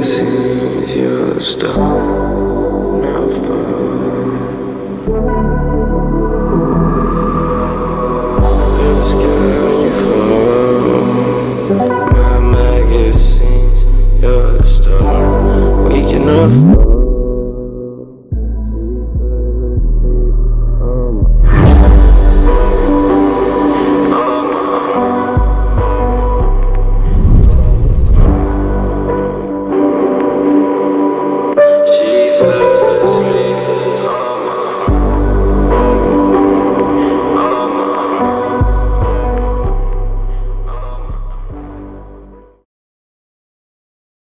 This is your stuff.